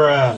Bruh.